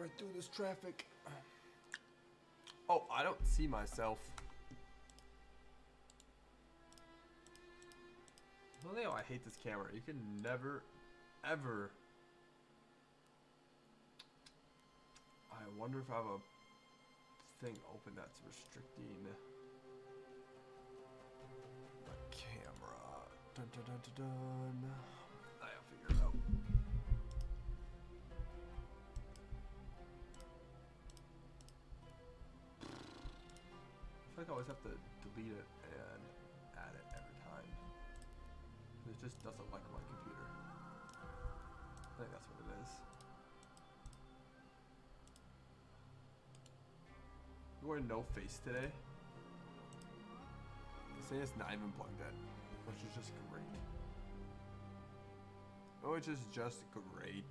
right through this traffic. Oh, I don't see myself. You I hate this camera. You can never, ever. I wonder if I have a thing open that's restricting the camera. Dun dun dun dun dun. Like I always have to delete it and add it every time. It just doesn't like my computer. I think that's what it is. You wearing no face today? They say it's not even plugged in, which is just great. Oh, which is just great.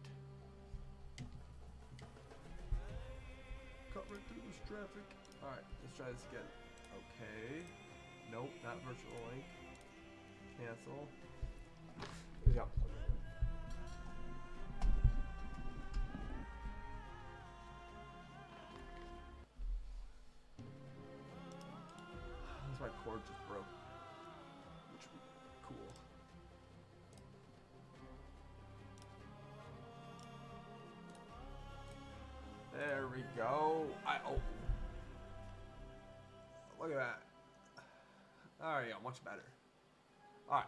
Cut right through this traffic. Alright, let's try this again. Okay. Nope, not virtual link. Cancel. Yeah. That's my cord just broke. Look at that. There you go, much better. Alright.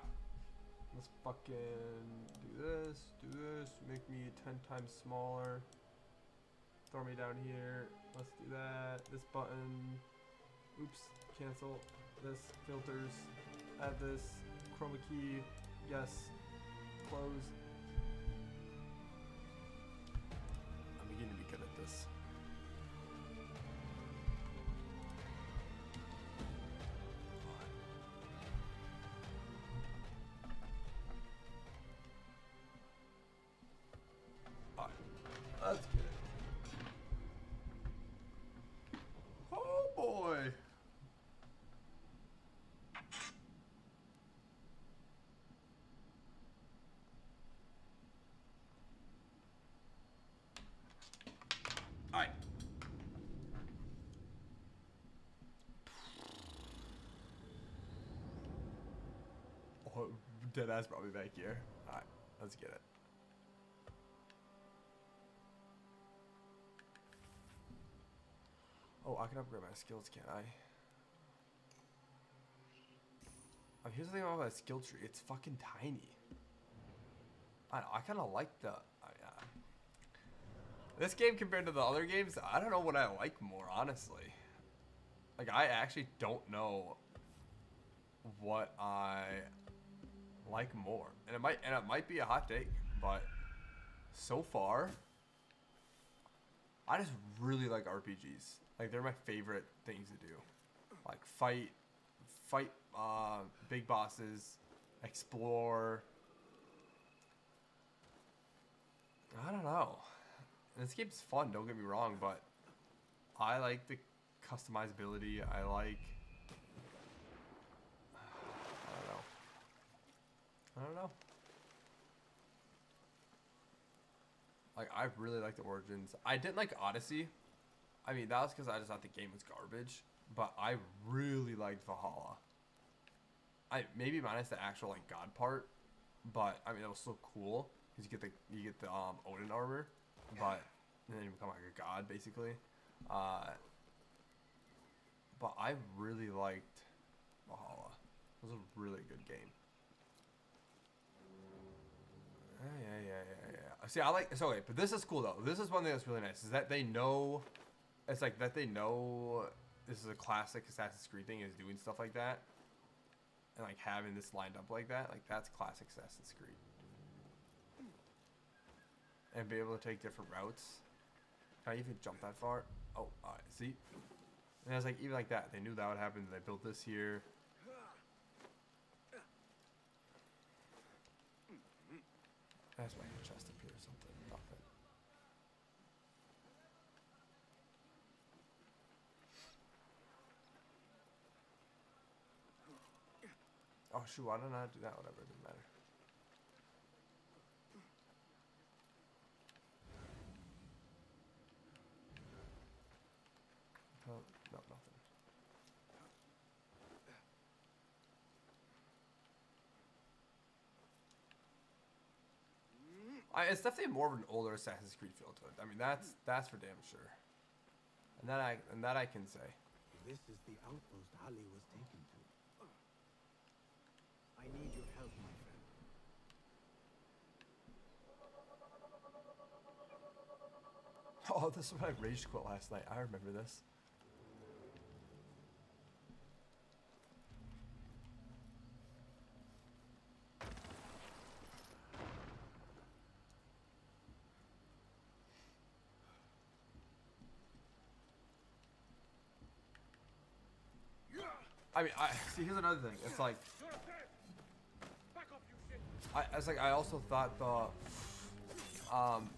Let's fucking do this, do this, make me 10 times smaller. Throw me down here. Let's do that. This button. Oops. Cancel. This. Filters. Add this. Chroma key. Yes. Close. I'm beginning to be good at this. Oh, Deadass probably back here. Alright, let's get it. Oh, I can upgrade my skills, can't I? Oh, here's the thing about my skill tree. It's fucking tiny. I, I kind of like the... Uh, this game compared to the other games, I don't know what I like more, honestly. Like, I actually don't know what I like more. And it might and it might be a hot take, but so far, I just really like RPGs. Like they're my favorite things to do. Like fight, fight uh, big bosses, explore. I don't know. This game's fun. Don't get me wrong, but I like the customizability. I like. I don't know. I don't know. Like I really like the Origins. I didn't like Odyssey. I mean, that was because I just thought the game was garbage. But I really liked Valhalla. I maybe minus the actual like God part, but I mean it was so cool because you get the you get the um, Odin armor, but and then you become like a god basically. Uh, but I really liked Valhalla. It was a really good game. Yeah, yeah, yeah, yeah. See, I like. So okay, but this is cool though. This is one thing that's really nice is that they know. It's like that they know this is a classic Assassin's Creed thing is doing stuff like that, and like having this lined up like that. Like that's classic Assassin's Creed. And be able to take different routes. Can I even jump that far? Oh, alright, see? And it's like even like that. They knew that would happen. They built this here. That's my chest up here or something. Oh shoot, why didn't I do that? Whatever, it doesn't matter. I, it's definitely more of an older Assassin's Creed feel to it. I mean, that's that's for damn sure. And that I and that I can say. This is the outpost Ali was taken to. I need your help, my friend. Oh, this is when I rage quit last night. I remember this. I mean, I see. Here's another thing. It's like, I, it's like I also thought the um,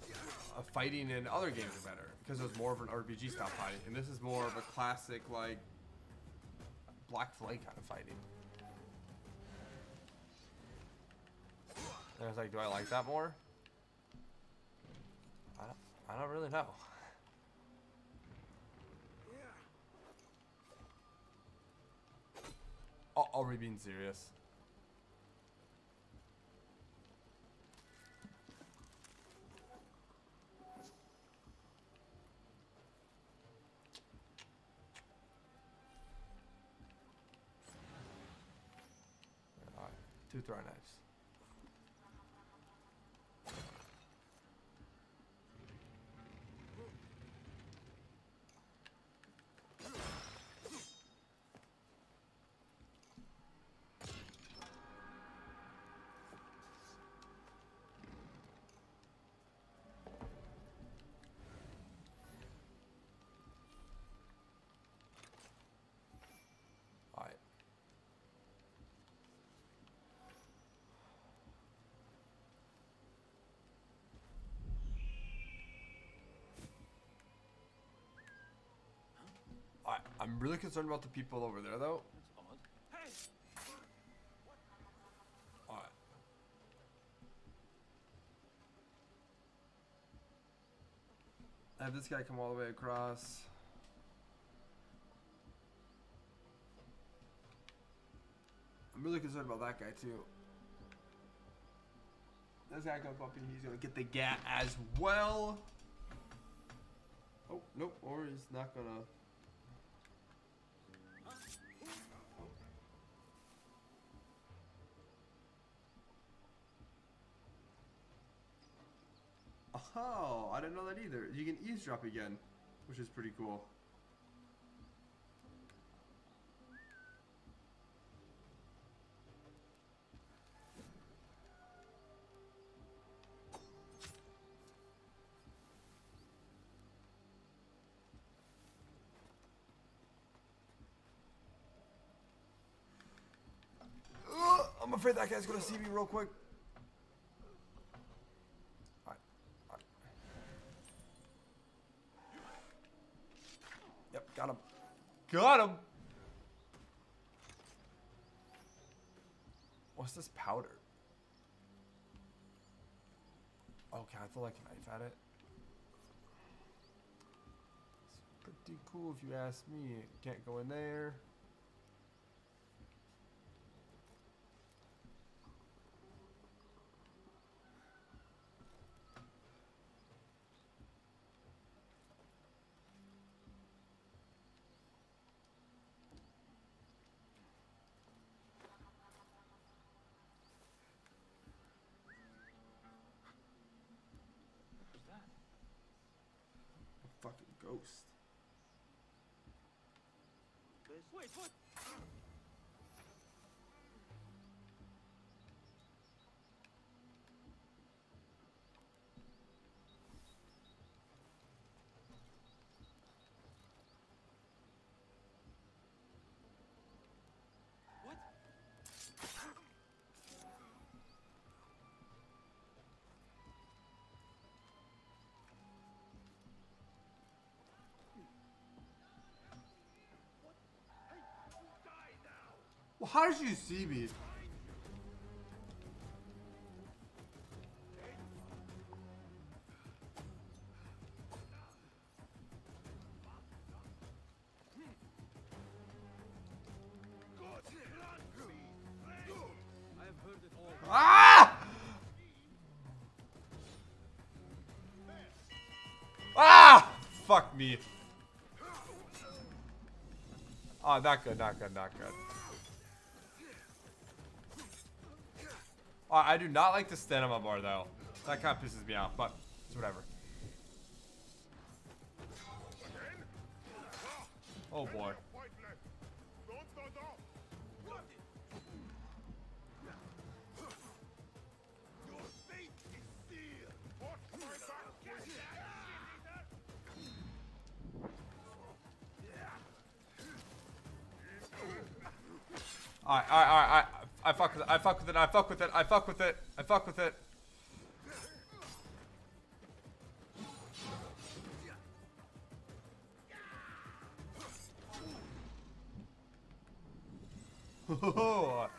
uh, fighting in other games are better because it was more of an RPG style fighting, and this is more of a classic like Black Flag kind of fighting. And I was like, do I like that more? I don't, I don't really know. Oh, are we being serious? Two throw knives. I'm really concerned about the people over there, though. Alright. I have this guy come all the way across. I'm really concerned about that guy too. This guy comes up and he's gonna get the gat as well. Oh nope, or he's not gonna. Oh, I didn't know that either. You can eavesdrop again, which is pretty cool. I'm afraid that guy's gonna see me real quick. Alright, alright. Yep, got him. Got him! What's this powder? Oh, can I throw like a knife at it? It's pretty cool if you ask me. Can't go in there. Ghost. Wait, what? Well, how did you see me? Ah! Ah! Fuck me. Oh, not good, not good, not good. I do not like the stamina bar though. That kind of pisses me off, but it's whatever. Oh boy. Alright, alright, alright, alright. I fuck with it, I fuck with it, I fuck with it, I fuck with it, I fuck with it. oh,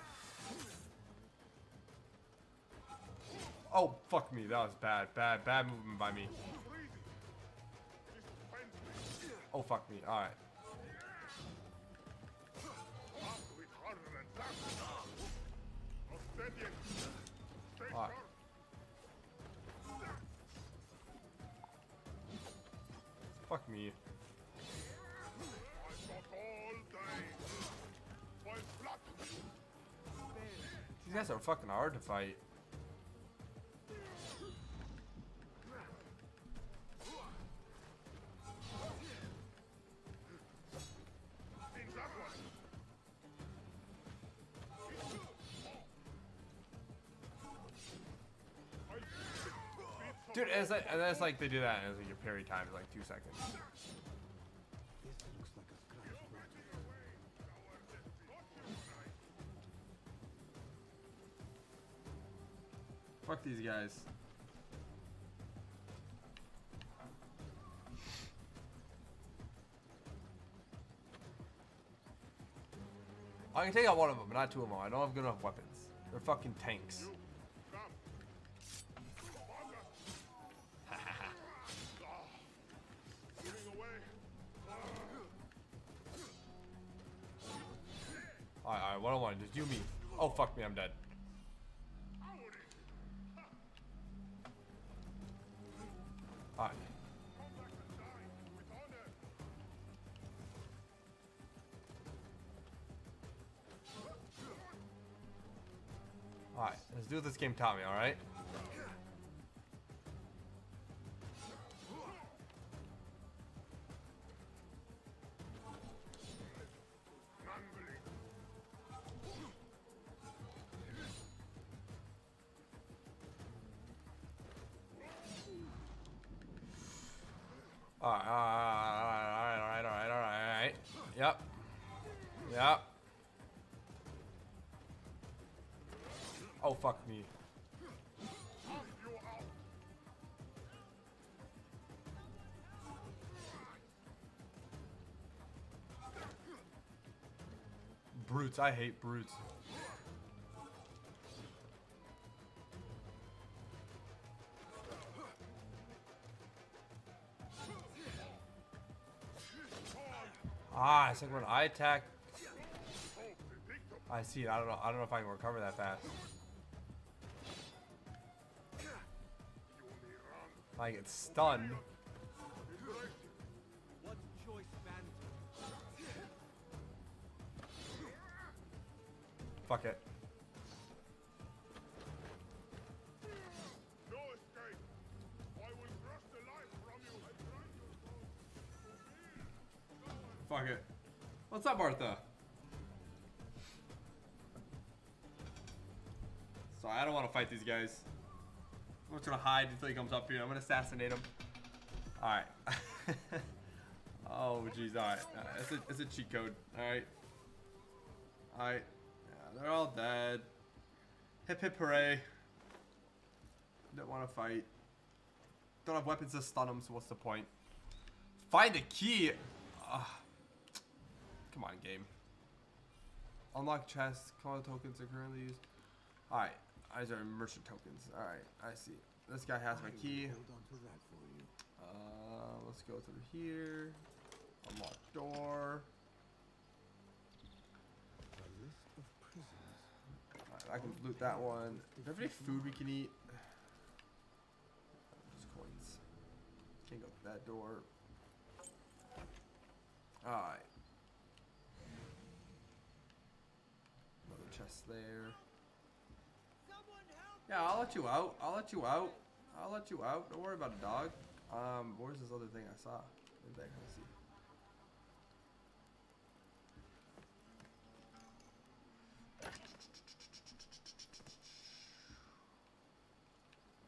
fuck me. That was bad. Bad, bad movement by me. Oh, fuck me. Alright. Fuck me. These guys are fucking hard to fight. That's like they do that, and it's like your parry time is like two seconds. Fuck these guys. I can take out one of them, but not two of them. I don't have good enough weapons. They're fucking tanks. One on one. Just you me. Oh, fuck me, I'm dead. Alright. Alright, let's do what this game Tommy, alright? Alright, alright, alright, alright, alright, alright. Yep. Yep. Oh, fuck me. Brutes, I hate brutes. Like when I attack. I see it. I don't know. I don't know if I can recover that fast. I get stunned. Fight these guys. I'm just gonna hide until he comes up here. I'm gonna assassinate him. All right. oh jeez. All right. Uh, it's a it's a cheat code. All right. All right. Yeah, they're all dead. Hip hip hooray. Don't want to fight. Don't have weapons to stun them, so what's the point? Find a key. Ugh. Come on, game. Unlock chests. Call tokens are currently used. Alright. These are merchant tokens. Alright. I see. This guy has my key. Hold on to that for you. Uh, let's go through here. Unlock door. A list of prisons. Alright, I can loot that one. Do we have any food we can eat? Just coins. Can't go through that door. Alright. Another chest there. Yeah, I'll let you out. I'll let you out. I'll let you out. Don't worry about a dog. Um, where's this other thing I saw? In there, let's see.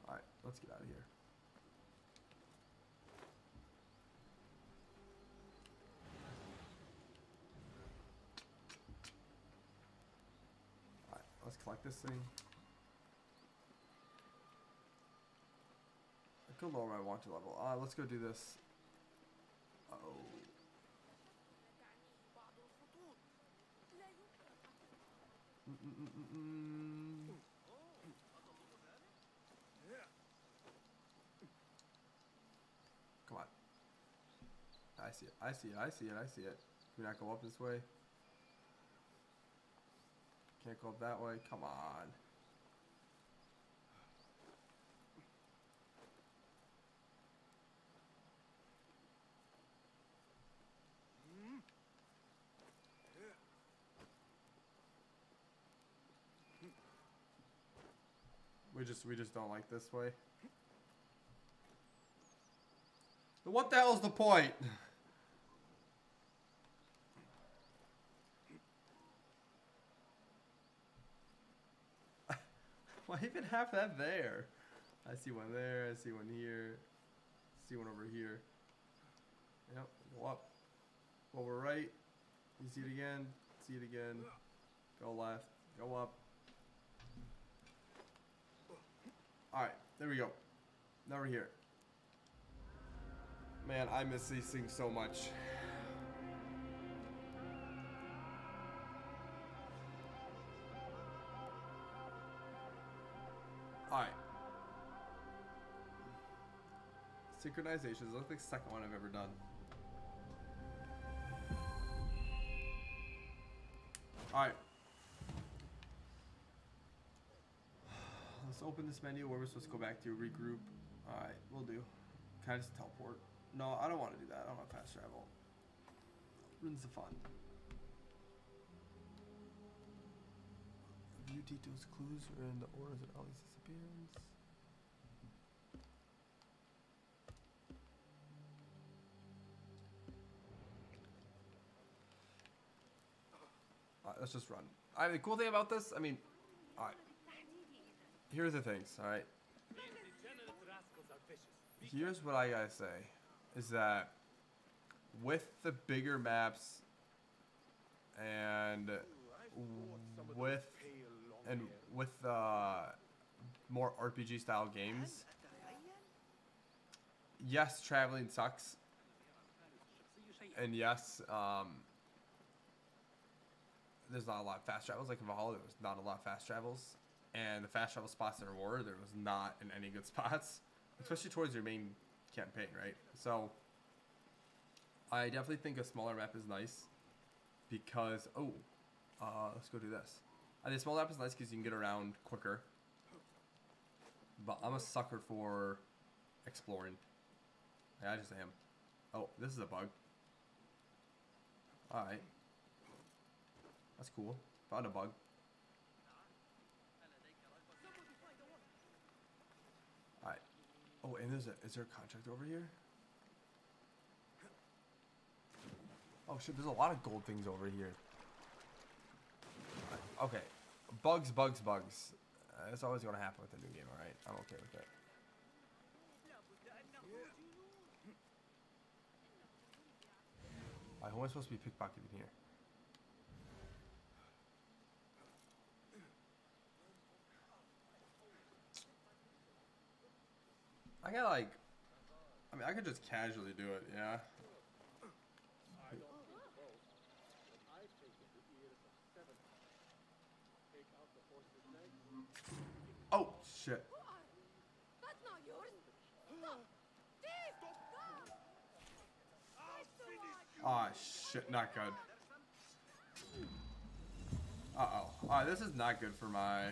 Alright, let's get out of here. Alright, let's collect this thing. I lower my wanted level. Uh, let's go do this. Oh. Mm-mm-mm-mm. Come on. I see it. I see it. I see it. I see it. Can we not go up this way? Can't go up that way. Come on. Just we just don't like this way. What the hell's the point? Why even have that there? I see one there, I see one here, see one over here. Yep, go up. Over right. You see it again, see it again. Go left, go up. Alright, there we go. Now we're here. Man, I miss these things so much. Alright. Synchronizations. Like the second one I've ever done. Alright. Let's open this menu where we're supposed to go back to regroup. Alright, we'll do. Can I just teleport? No, I don't want to do that. I don't want fast travel. Ruins the fun. View details clues are in the orders of Ali's disappearance. Alright, let's just run. I the cool thing about this, I mean, alright. Here's the things, alright. Here's what I gotta say, is that with the bigger maps and with and with uh, more RPG style games, yes, traveling sucks, and yes, um, there's not a lot of fast travels. Like in Valhalla, there was not a lot of fast travels, and the fast travel spots there were, there was not in any good spots, especially towards your main campaign, right? So, I definitely think a smaller map is nice because oh, uh, let's go do this. I think smaller map is nice because you can get around quicker. But I'm a sucker for exploring. Yeah, I just am. Oh, this is a bug. Alright. That's cool. Found a bug. Alright. Oh, and there's is there a contract over here? Oh shit, there's a lot of gold things over here. Okay. Bugs, bugs, bugs. Uh, that's always gonna happen with the new game, alright? I'm okay with it. Alright, who am I supposed to be pickpocketing here? I got like, I mean, I could just casually do it, yeah. Oh shit! That's not yours. Ah shit, not good. Uh oh. Alright, this is not good for my.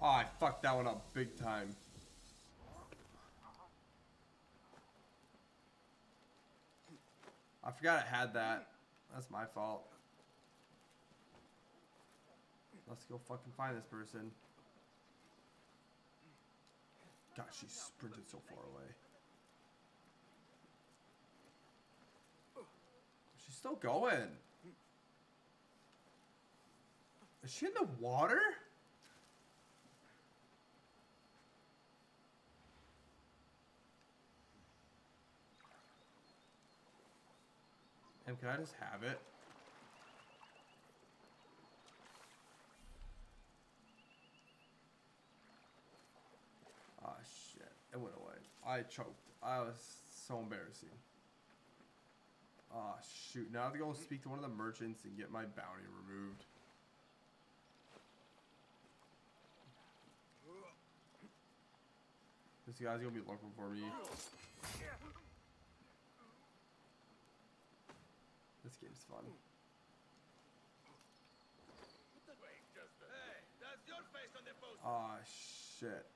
Oh, I fucked that one up big time. I forgot I had that. That's my fault. Let's go fucking find this person. God, she sprinted so far away. She's still going. Is she in the water? And can I just have it? Ah shit. It went away. I choked. I was so embarrassing. Ah shoot. Now I have to go speak to one of the merchants and get my bounty removed. This guy's gonna be looking for me. This game's fun. Hey, that's your face on Ah shit.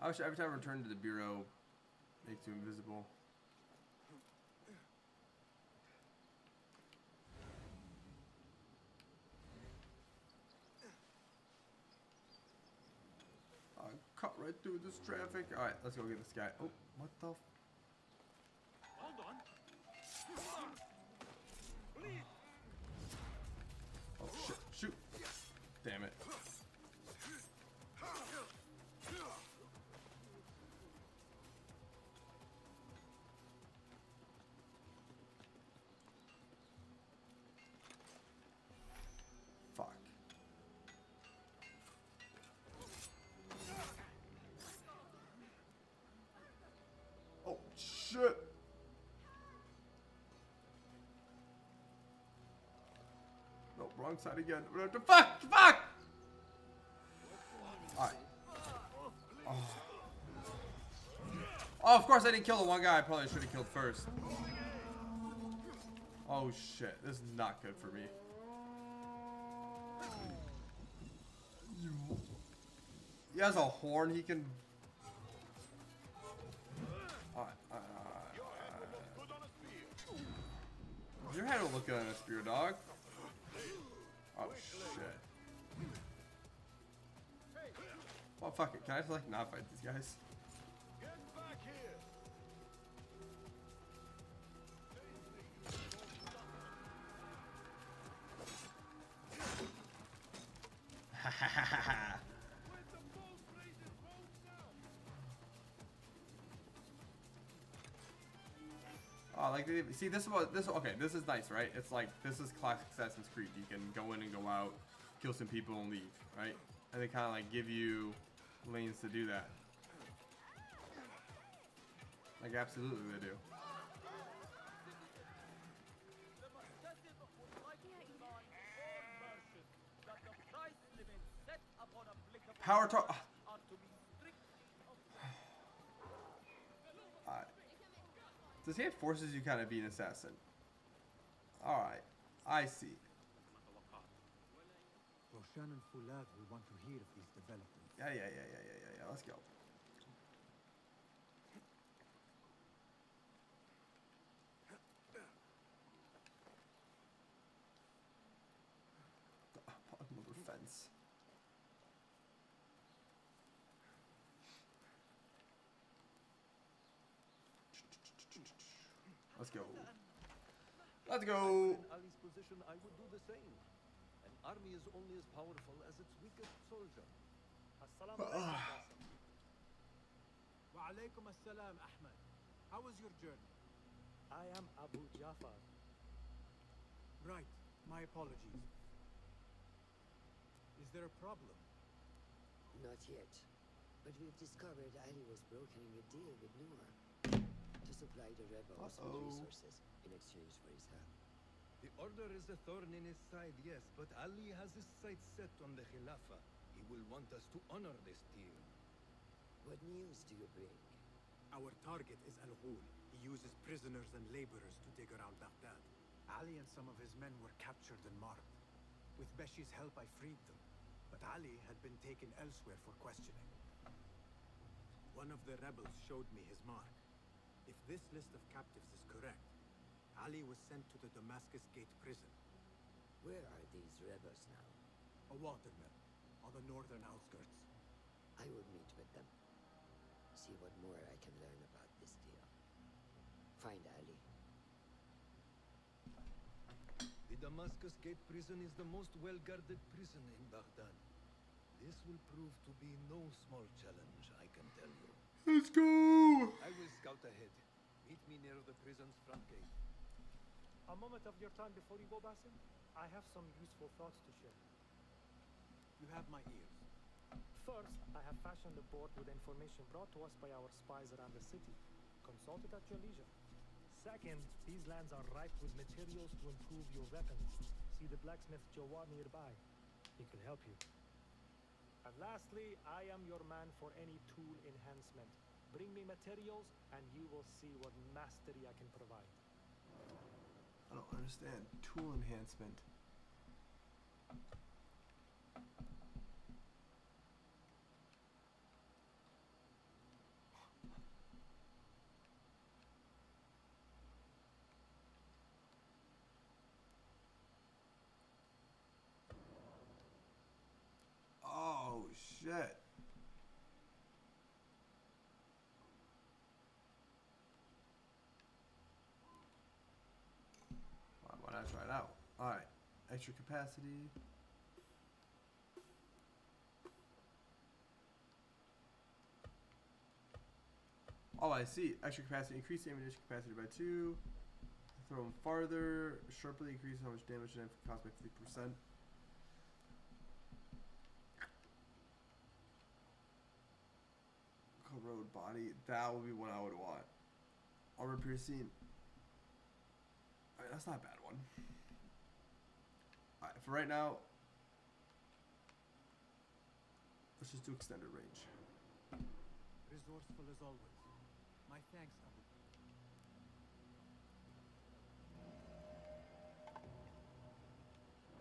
I wish every time I return to the bureau makes you invisible. I cut right through this traffic. Alright, let's go get this guy. Oh, what the? Shit! No, wrong side again. Fuck! Fuck! Alright. Oh. oh, of course I didn't kill the one guy I probably should have killed first. Oh shit, this is not good for me. He has a horn he can. Look at a spear dog. Oh shit. Well, fuck it. Can I just like not fight these guys? Oh, like see this is what this okay. This is nice, right? It's like this is classic Assassin's Creed. You can go in and go out, kill some people and leave, right? And they kind of like give you lanes to do that. Like absolutely they do. Power talk. This game forces you kind of be an assassin. Alright. I see. Roshan and Fulad will want to hear of these developments. Yeah, yeah, yeah, yeah, yeah, yeah, yeah. Let's go. Another fence. Let's go. Let's go. In Ali's position, I would do the same. An army is only as powerful as its weakest soldier. Uh, Wa alaykum assalam, Ahmed. How was your journey? I am Abu Jafar. Right. My apologies. Is there a problem? Not yet. But we've discovered Ali was brokering a deal with Noor to supply the rebels Uh-oh. with resources in exchange for his help. The order is a thorn in his side, yes, but Ali has his sights set on the Khilafah. He will want us to honor this deal. What news do you bring? Our target is Al Ghul. He uses prisoners and laborers to dig around Baghdad. Ali and some of his men were captured and marked. With Beshi's help, I freed them, but Ali had been taken elsewhere for questioning. One of the rebels showed me his mark. If this list of captives is correct, Ali was sent to the Damascus Gate prison, Where are these rebels now? a watermill, on the northern outskirts. I will meet with them. See what more I can learn about this deal. Find Ali. The Damascus Gate prison is the most well-guarded prison in Baghdad. This will prove to be no small challenge, I can tell you. Let's go. I will scout ahead. Meet me near the prison's front gate. A moment of your time before you go, Basim. I have some useful thoughts to share. You have my ears. First, I have fashioned a board with information brought to us by our spies around the city. Consult it at your leisure. Second, these lands are ripe with materials to improve your weapons. See the blacksmith Jawar nearby. He can help you. And lastly, I am your man for any tool enhancement. Bring me materials, and you will see what mastery I can provide. I don't understand. Tool enhancement. Shit. Why why not try it out? Alright. Extra capacity. Oh, I see. Extra capacity. Increase ammunition capacity by two. Throw them farther. Sharply increase how much damage and cost by 50%. Body. That would be one I would want. Armor piercing. Alright, that's not a bad one. Alright, for right now, let's just do extended range. Resourceful as always. My thanks, Abu.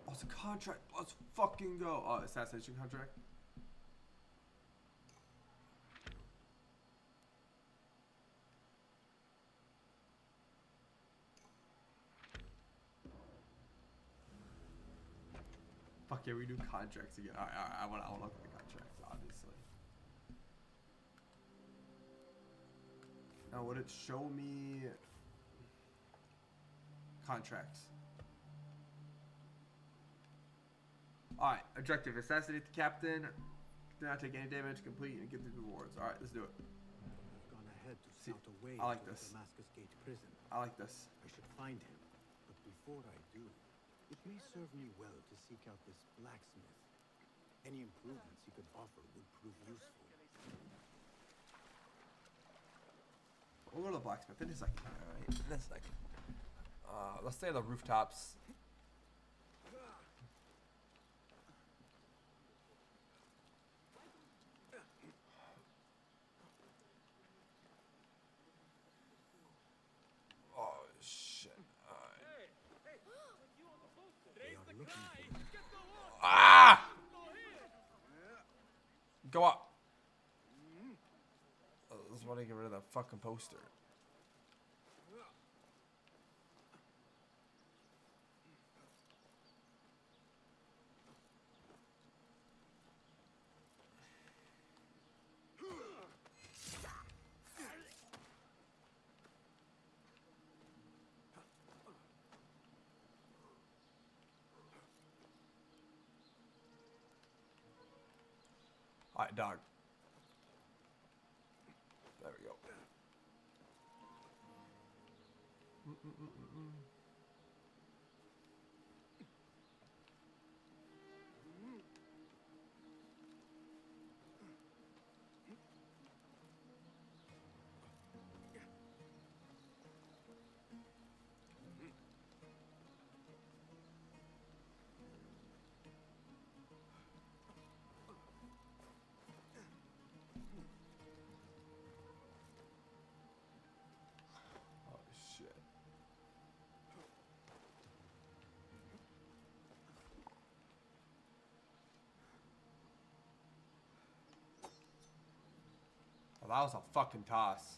Oh, it's a contract. Let's fucking go. Oh, assassination contract. Fuck yeah, we do contracts again. Alright, alright, I wanna, I wanna look at the contracts, obviously. Now, would it show me contracts? Alright, objective assassinate the captain. Do not take any damage, complete, and get the rewards. Alright, let's do it. I've gone ahead to See, scout a way I like to this. Damascus Gate prison. I like this. I should find him. But before I do, it may serve me well to seek out this blacksmith. Any improvements he could offer would prove useful. We'll go to the blacksmith in a second. Alright, in a second. Uh, let's stay on the rooftops. Oh shit. Alright. They are looking for me. Ah! Go up. I just want to get rid of that fucking poster. Alright, dog. There we go. Mm-mm-mm-mm. Oh shit. That was a fucking toss.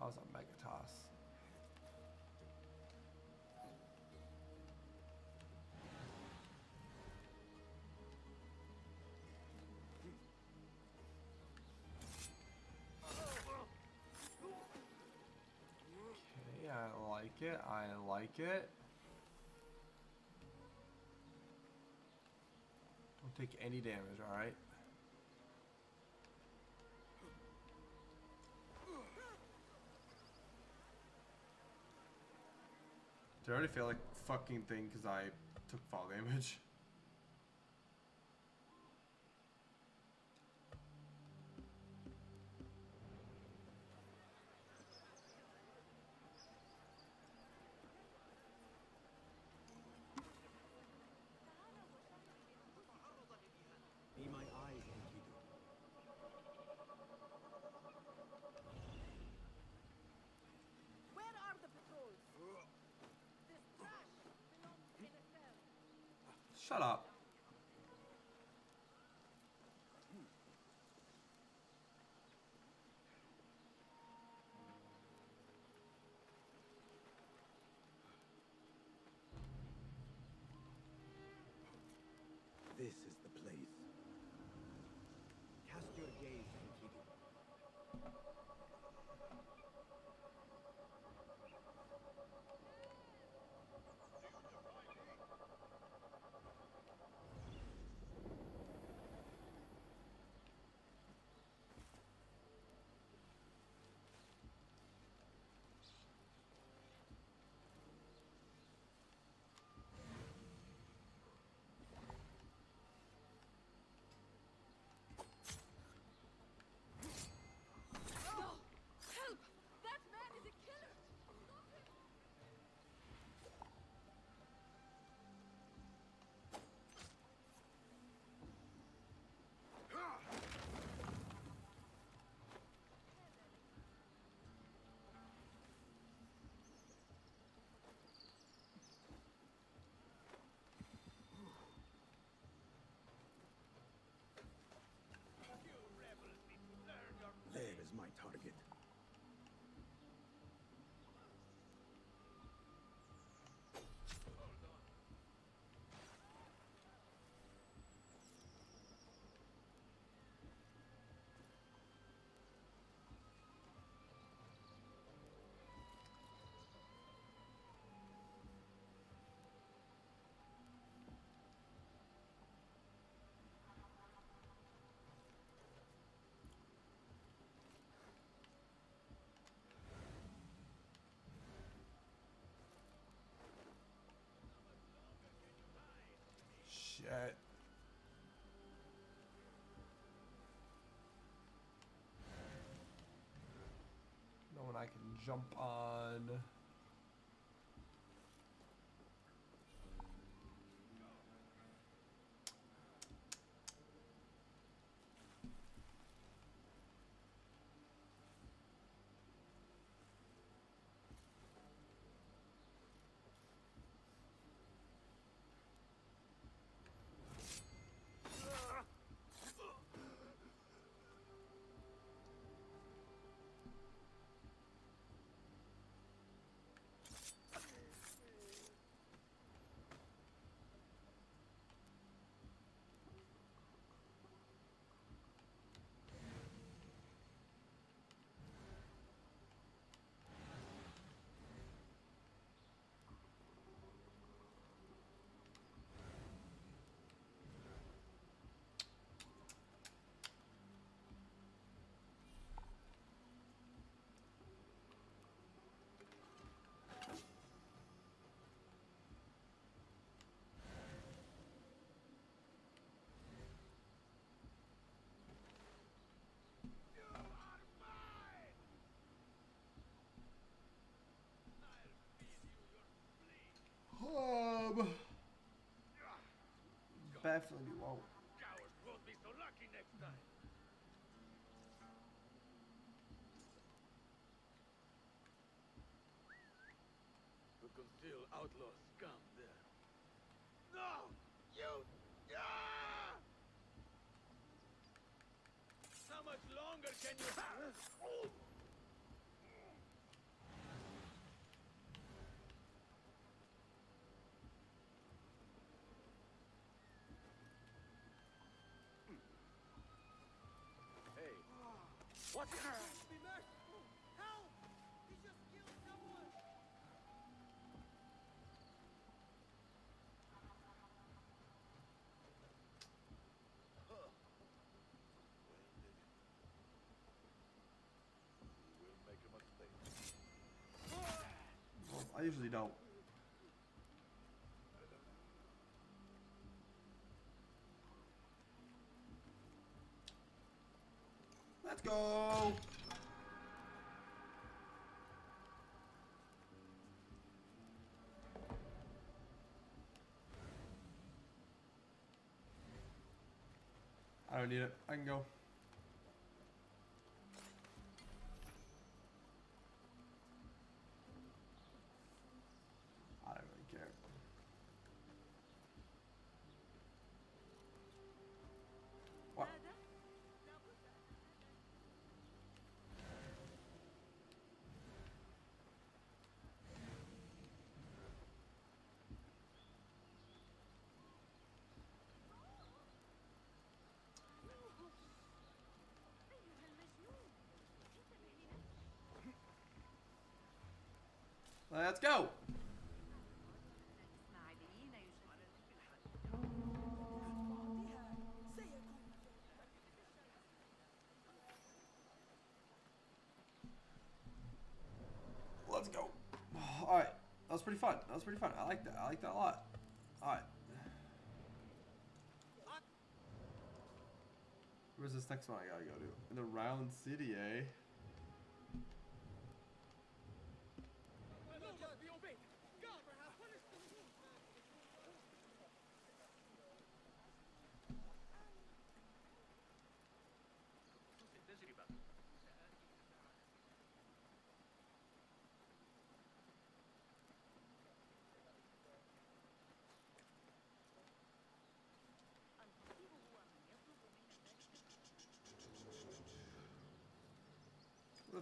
That was a mega toss. Okay, I like it. I like it. Don't take any damage, alright? Did I already feel like fucking thing because I took fall damage? Be my eyes, Enkidu. Where are the patrols? This trash belongs to NFL. Shut up. Shit. No one I can jump on. definitely won't. Cowards won't be so lucky next time. We can still outlaw scum there. No! You... Ah! How much longer can you... I usually don't. Let's go. I don't need it. I can go. I don't really care. What? Let's go. Let's go. All right, that was pretty fun. That was pretty fun. I like that. I like that a lot. All right. Where's this next one I gotta go to? In the round city, eh?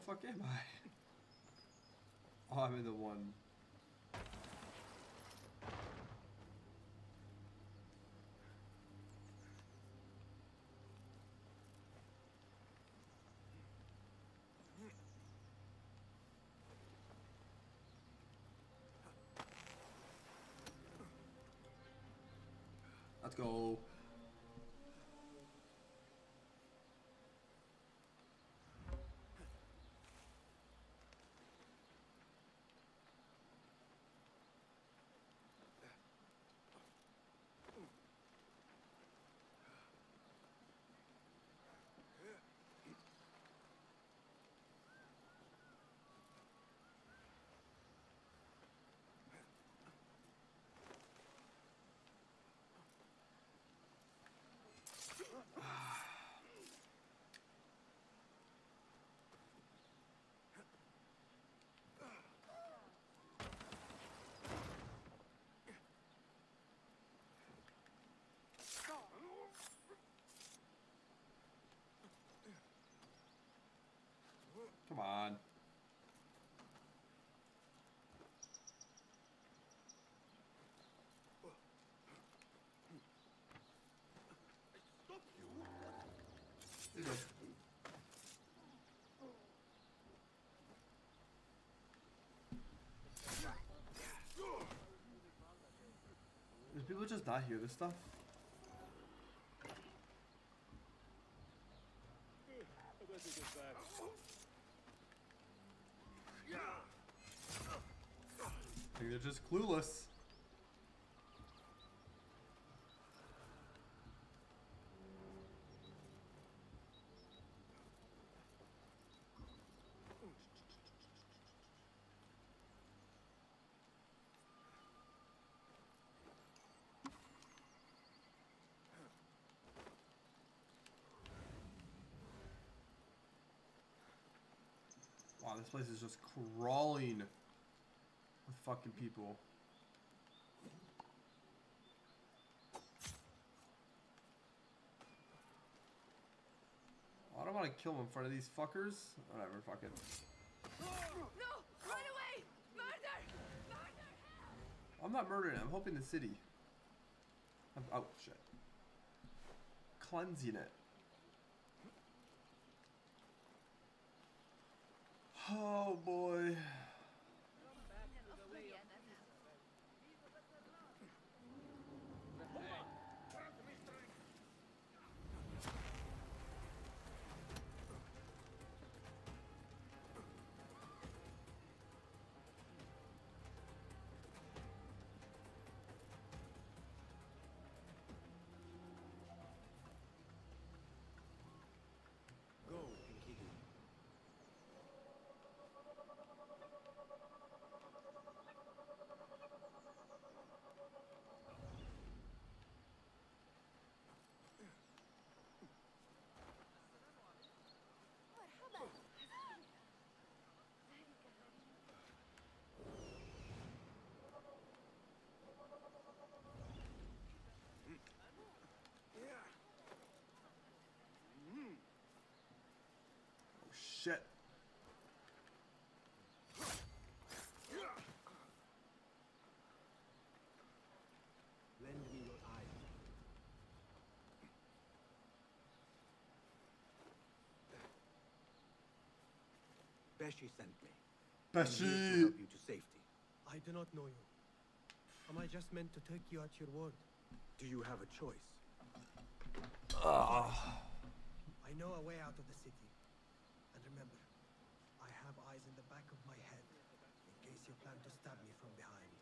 The fuck am I? Oh, I'm in the one. Let's go. Come on. Go. People just not hear this stuff? I think they're just clueless. Wow, this place is just crawling fucking people. I don't want to kill him in front of these fuckers. Whatever, fuck it. No! Run away! Murder! Murder! I'm not murdering. I'm hoping the city. I'm, oh shit. Cleansing it. Oh boy. Shit. Lend me your eye. Beshi sent me. I'm to Beshi. help you to safety. I do not know you. Am I just meant to take you at your word? Do you have a choice? I know a way out of the city. And remember, I have eyes in the back of my head in case you plan to stab me from behind.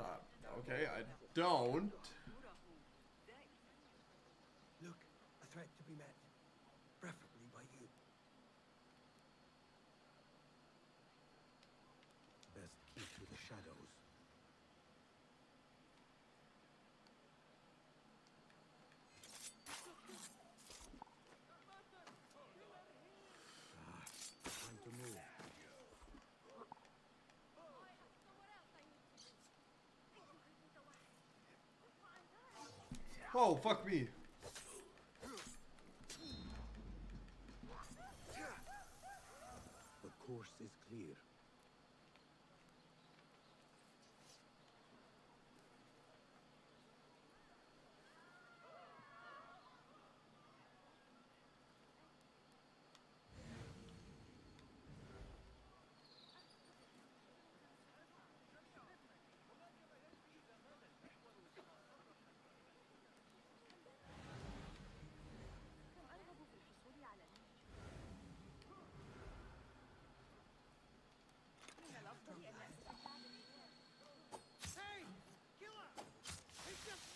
Uh, okay, I don't. Look, a threat to be met. Preferably by you. Best keep to the shadows. Ah, time to move. Oh, fuck me. The course is clear.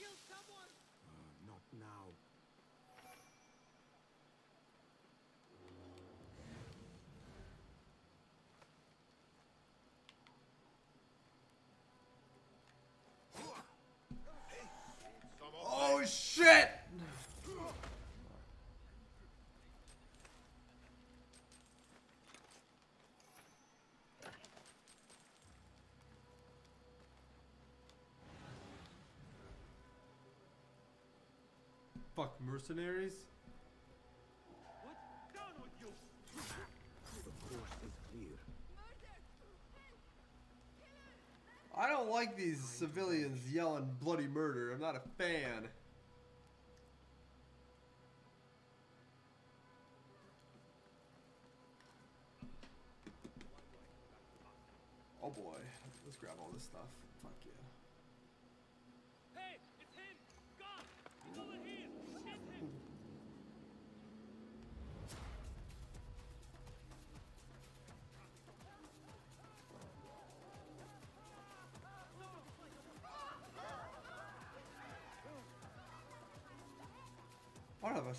Uh, not now. Oh shit! Fuck mercenaries? The course is clear. I don't like these civilians yelling bloody murder. I'm not a fan.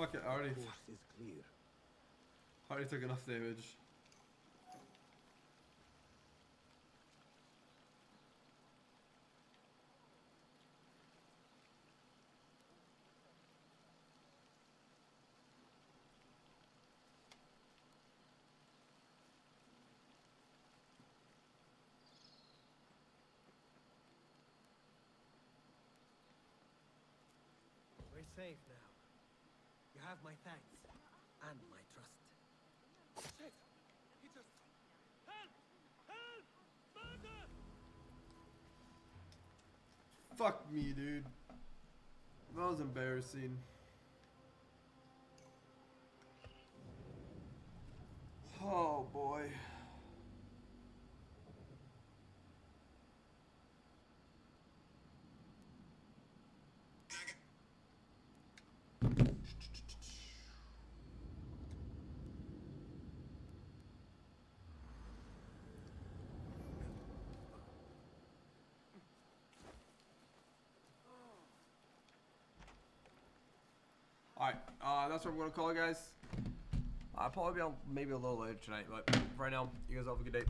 Fuck it, I already, Course is clear. I already took enough damage. We're safe now. You have my thanks and my trust. Shit! He just... Help! Help! Murder! Fuck me, dude. That was embarrassing. Oh boy. Alright, uh, that's what we're gonna call it, guys. I'll probably be on maybe a little later tonight, but right now, you guys have a good day.